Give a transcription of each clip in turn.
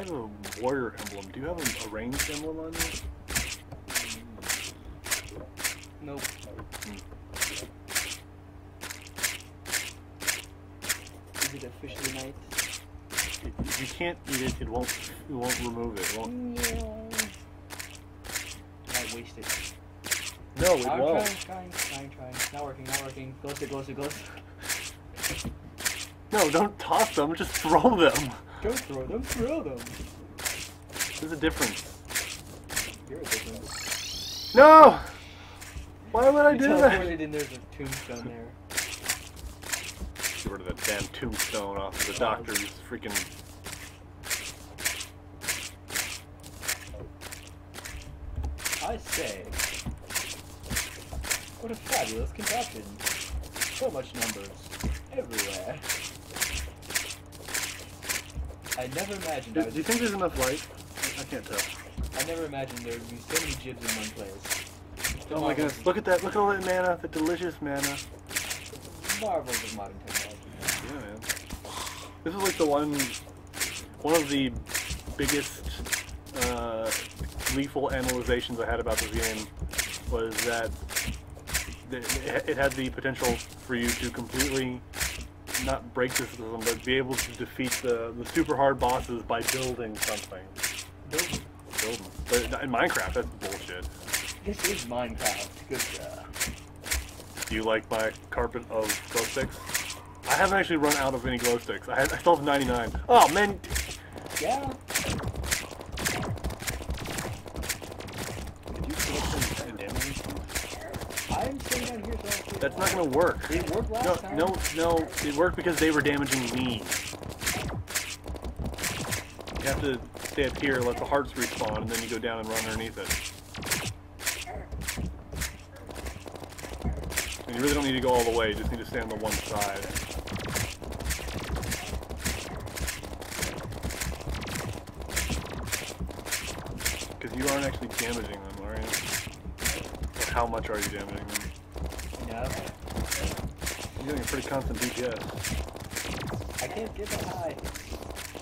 have a warrior emblem. Do you have a, a ranged emblem on you? Nope. Hmm. Is it officially night? If you can't eat it, it won't. It won't remove it. it won't. Might waste it. No, it I'm won't. trying, trying, trying, trying. Not working, not working. Closer, closer, closer. No, don't toss them. Just throw them. Don't throw them, throw them. There's a difference. You're a difference. No. Why would I You do that? and there's a tombstone there. Get rid of that damn tombstone off of the doctor's freaking. I say. What a fabulous contraption. So much numbers. Everywhere. I never imagined I Do, was do you think there's enough light? I can't tell. I never imagined there would be so many jibs in one place. The Oh my goodness! Look at that! Look at all that mana! The delicious mana. Marvels of modern technology. Yeah, man. This is like the one, one of the biggest uh, lethal analyzations I had about this game was that it had the potential for you to completely not break the system, but be able to defeat the, the super hard bosses by building something. Building. Building. But in Minecraft, that's bullshit. This is Minecraft. Good job. Do you like my carpet of glow sticks? I haven't actually run out of any glow sticks. I, had, I still have 99. Oh man, Yeah. Did you collect some and damage these things? I'm sitting down here so I can That's not gonna work. It worked last No, time. no, no. It worked because they were damaging me. You have to stay up here, let the hearts respawn, and then you go down and run underneath it. And you really don't need to go all the way. You just need to stay on the one side. Because you aren't actually damaging them, are you? Or how much are you damaging them? No. You're getting a pretty constant DPS. I can't get that high.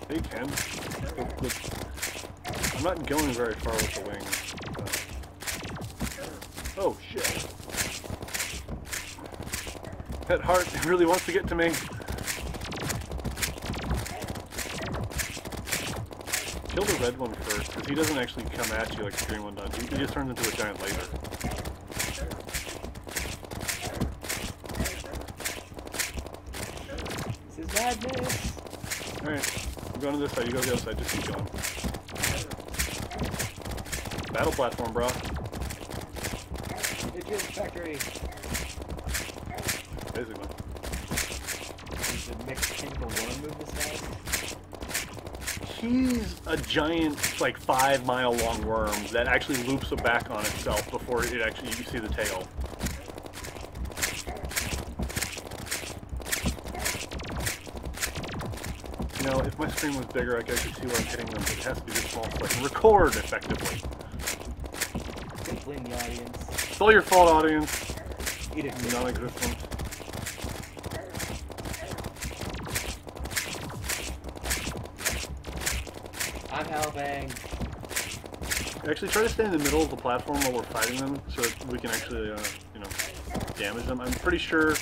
They can. The- the- I'm not going very far with the wings. but- Oh shit. That heart really wants to get to me. Kill the red one first, because he doesn't actually come at you like the green one does. He just turns into a giant laser. This is madness. Alright, I'm going to this side, you go to the other side, just keep going. Battle platform, bro. It's your factory. Basically. Is the one move this fast? He's a giant, like five mile long worm that actually loops back on itself before it actually you see the tail. Know, if my screen was bigger, I could see where I'm hitting them. It has to be this small so I can record effectively. Don't blame the audience. It's all your fault, audience. Eat it. Non-existent. I'm Hal Bang. Actually, try to stay in the middle of the platform while we're fighting them, so that we can actually, uh, you know, damage them. I'm pretty sure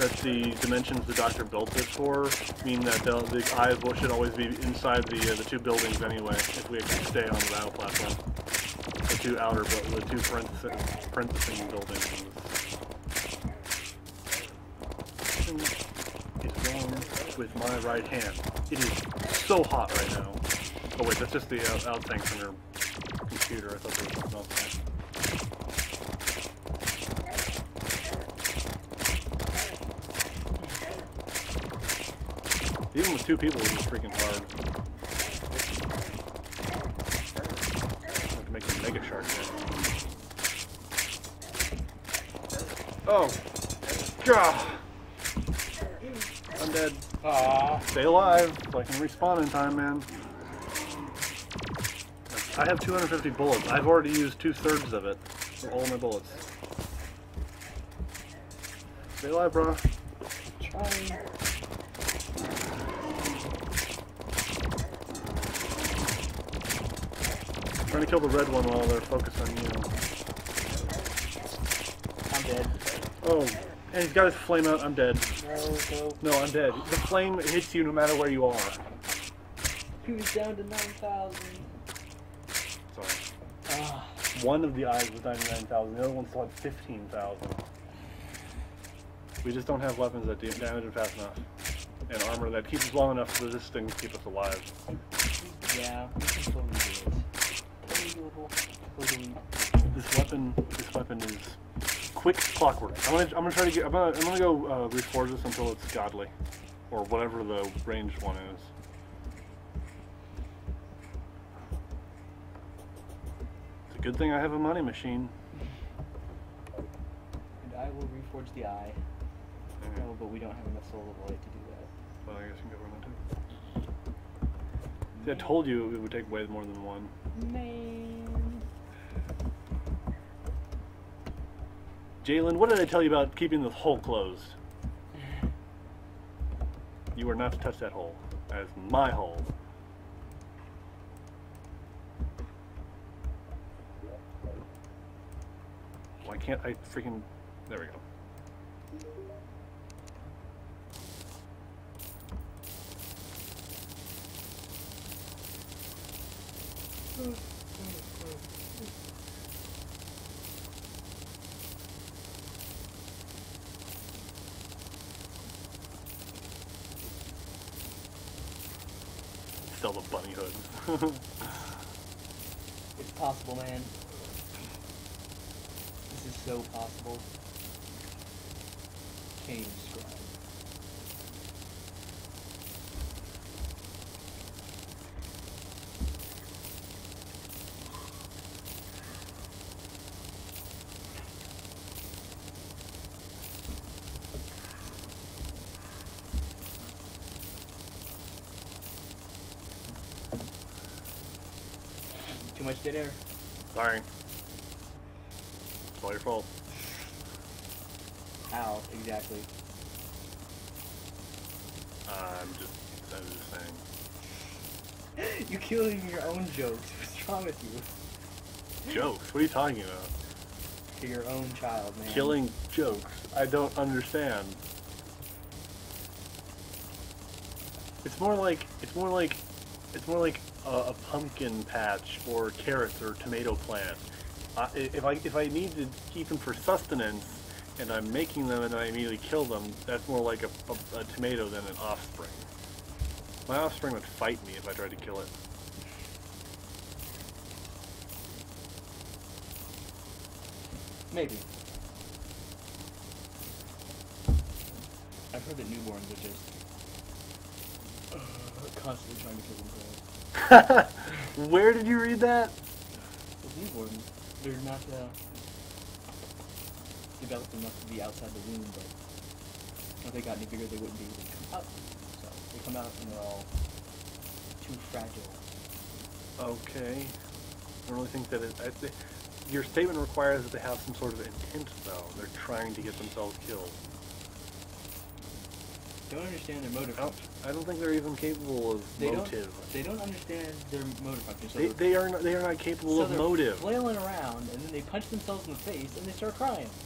that the dimensions the doctor built this for mean that the, the eyes should always be inside the uh, the two buildings anyway. If we stay on the battle platform, the two outer, the two parenthesis, parenthesis buildings. Is wrong with my right hand. It is so hot right now. Oh wait, that's just the out, out thing from your computer. I thought there was something Even with two people, it was freaking hard. have to make a mega shark there. Oh! Gah! I'm dead. Aww. Stay alive, so I can respawn in time, man. I have 250 bullets. I've already used two thirds of it for all my bullets. Stay alive, bro. Trying. Trying to kill the red one while they're focused on you. I'm dead. Oh, and he's got his flame out. I'm dead. No, no. No, I'm dead. The flame hits you no matter where you are. Who's down to 9,000? Sorry. Ah, One of the eyes was 99,000. The other one still had 15,000. We just don't have weapons that do damage it fast enough. And armor that keeps us long enough resisting to keep us alive. yeah, we can totally do it. Totally doable. Totally. This weapon, this weapon is quick clockwork. I'm gonna, I'm gonna try to get, I'm gonna, I'm gonna go uh, reforge this until it's godly, or whatever the ranged one is. It's a good thing I have a money machine. And I will reforge the eye. Yeah. No, but we don't have enough soul of light to do that. Well, I guess you can go run too. See, I told you it would take way more than one. Man. Jalen, what did I tell you about keeping the hole closed? You are not to touch that hole. That is my hole. Why can't I freaking... There we go. Still the bunny hood. It's possible, man. This is so possible. Change Too much dead air. Sorry. It's all your fault. How exactly? I'm just, I'm just saying. you killing your own jokes. What's wrong with you? Jokes? What are you talking about? To your own child, man. Killing jokes. I don't understand. It's more like it's more like it's more like a, a pumpkin patch or carrots or tomato plant. Uh, if I if I need to keep them for sustenance and I'm making them and I immediately kill them, that's more like a, a, a tomato than an offspring. My offspring would fight me if I tried to kill it. Maybe. I've heard that newborns are just uh, constantly trying to kill themselves. Where did you read that? With newborns, they're not uh, developed enough to be outside the womb, but if they got any bigger, they wouldn't be able to come out. So they come out and they're all too fragile. Okay. I don't really think that it. I, th- your statement requires that they have some sort of intent, though. They're trying to get themselves killed. Don't understand their motive I don't. I don't think they're even capable of They motive. don't. They don't understand their motive function. So They, they are not, they are not capable so of they're motive. flailing around, and then they punch themselves in the face, and they start crying.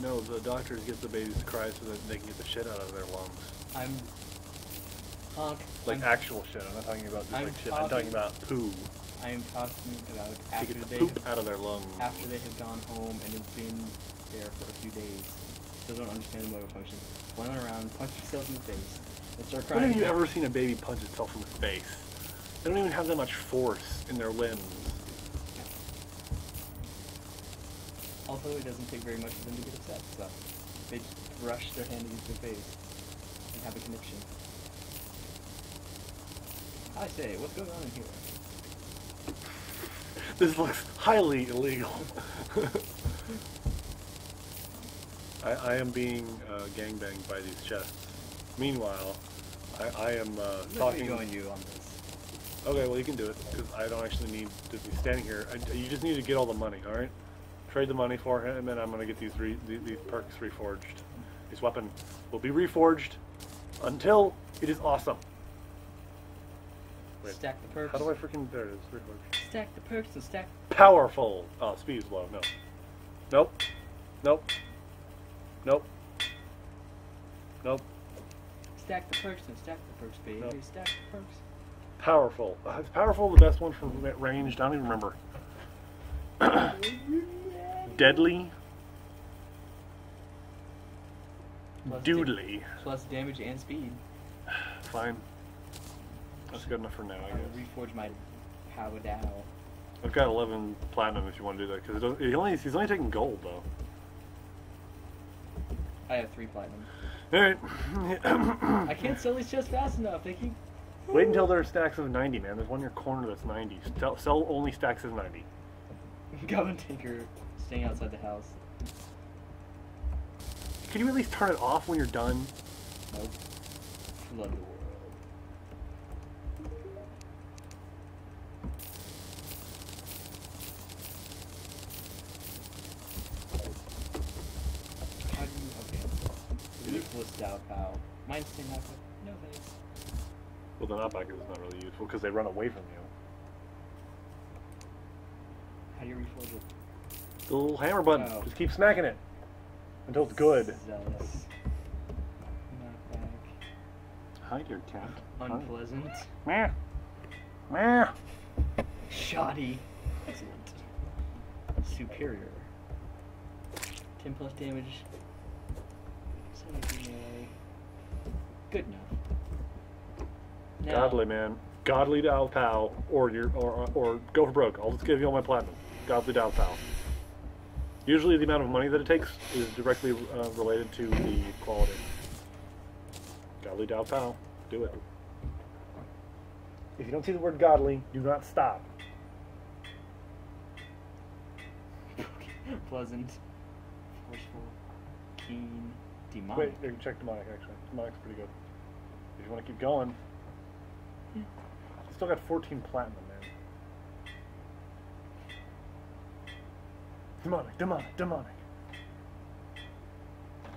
No, the doctors get the babies to cry so that they can get the shit out of their lungs. I'm honk. Like I'm, actual shit. I'm not talking about just I'm like shit. I'm talking talking- about poo. I am talking about after they poop out of their lungs. after they have gone home and have been there for a few days. Still don't understand the motor function. Flailing around, punch themselves in the face, and start When have you ever seen a baby punch itself in the face? They don't even have that much force in their limbs. Also, it doesn't take very much for them to get upset, so they just brush their hand against their face and have a connection. I say, what's going on in here? This looks highly illegal. I, I am being uh, gangbanged by these chests. Meanwhile, I, I am uh, talking. join you on this. Okay, well you can do it because I don't actually need to be standing here. I, you just need to get all the money. All right, trade the money for him, and then I'm gonna get these re, these, these perks reforged. This weapon will be reforged until it is awesome. Wait. Stack the perks. How do I freaking there it is? Reforge. stack the perks and stack? Powerful. Oh, speed is low. No. Nope. Nope. Nope. Nope. Stack the perks and stack the perks, baby. Nope. Stack the perks. Powerful. Uh, is powerful the best one from ra- ranged? I don't even remember. Deadly. Plus Doodly. Plus damage and speed. Fine. That's good enough for now, I guess. reforge my power down. I've got 11 platinum if you want to do that, because he only, he's only taking gold, though. I have three platinum. Alright. I can't sell these chests fast enough. They keep. Wait until there are stacks of 90, man. There's one in your corner that's 90. Sell, sell only stacks of 90. Goblin Tinker staying outside the house. Can you at least turn it off when you're done? Nope. Flood the world. How do you okay? Dao Pow. Mine's out No thanks. Well, the knockback is not really useful because they run away from you. How do you reforge it? The little hammer button. Oh. Just keep smacking it until it's good. Zealous. Knockback. Hi, dear cat. Unpleasant. Meh. Meh. Shoddy. Excellent. Superior. 10 plus damage. 17 melee. Good enough. Now, Godly, man. Godly Dao Pow, or your or or go for broke. I'll just give you all my platinum. Godly Dao Pow. Usually, the amount of money that it takes is directly uh, related to the quality. Godly Dao Pow. Do it. If you don't see the word godly, do not stop. Pleasant. Forceful. Keen. Demonic. Wait, you can check demonic actually. Demonic's pretty good. If you want to keep going. Still got 14 platinum, man. Demonic, demonic, demonic.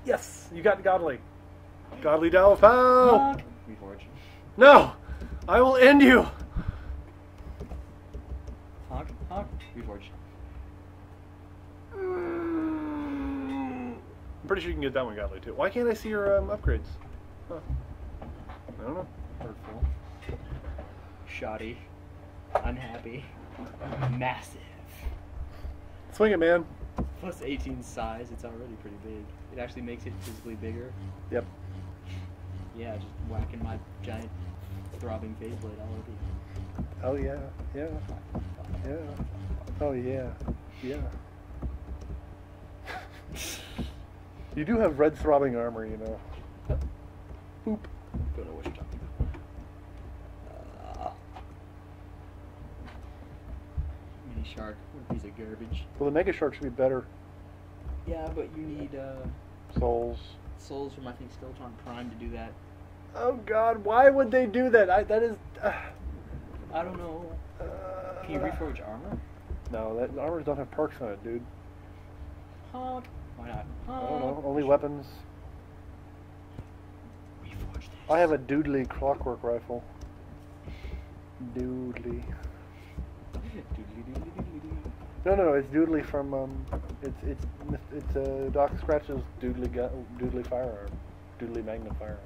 Yes, you got godly. Godly Dao Pow! Fuck. Reforge. No! I will end you! Honk. Honk. Reforge. Pretty sure you can get that one godly too. Why can't I see your um, upgrades? Huh. I don't know. Hurtful. Shoddy. Unhappy. Massive. Swing it, man. Plus 18 size, it's already pretty big. It actually makes it physically bigger. Yep. Yeah, just whacking my giant throbbing phase blade all over you. Oh yeah, yeah, yeah. Oh yeah, yeah. you do have red throbbing armor, you know. Boop. Don't know what you're talking about. Uh, mini shark, what a piece of garbage. Well, the Mega Shark should be better. Yeah, but you need uh, Souls. souls from I think Skeletron Prime to do that. Oh God, why would they do that? I that is. Uh, I don't know. Can you reforge armor? No, that armors don't have perks on it, dude. Honk. Why not? I don't know. Only weapons. Reforge this. I have a Doodly clockwork rifle. Doodly. No, no, no. It's Doodly from um. It's it's it's uh, Doc Scratch's Doodly gu- Doodly firearm. Doodly Magnum firearm.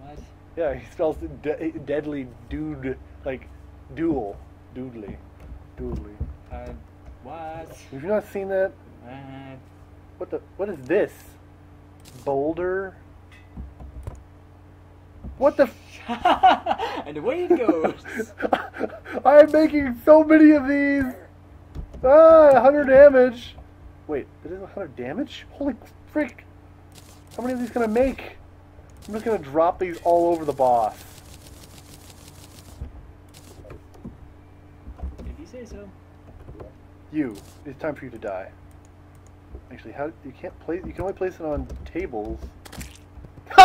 What? Yeah, he spells de- deadly dude like duel. Doodly. Doodly. Uh, what? Have you not seen that? Uh, What the? What is this? Boulder. What the? F- and away it goes. I'm making so many of these. Ah, 100 damage. Wait, it is 100 damage? Holy frick! How many of these can I make? I'm just gonna drop these all over the boss. if you say so. You, it's time for you to die. Actually, how you can't place you can only place it on tables.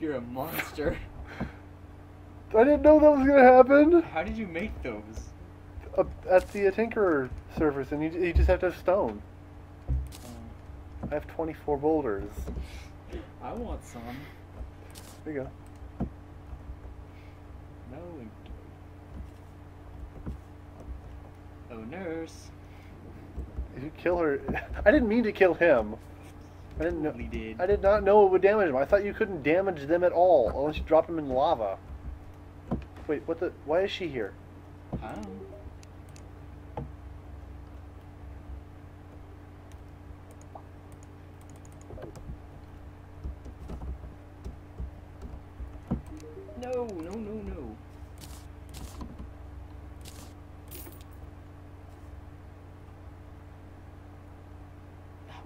You're a monster. I didn't know that was gonna happen. How did you make those? At the uh, Tinkerer surface, and you, you just have to have stone. Um, I have 24 boulders. I want some. There you go. No. Oh, nurse. You kill her. I didn't mean to kill him. I didn't know. Totally did. I did not know it would damage them. I thought you couldn't damage them at all unless you dropped them in lava. Wait, what the? Why is she here? I don't know. No, no, no, no.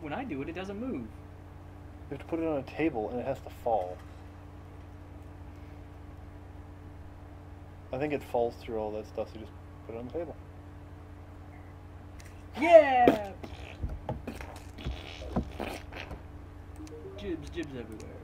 When I do it, it doesn't move. You have to put it on a table and it has to fall. I think it falls through all that stuff, so you just put it on the table. Yeah! Jibs, jibs everywhere.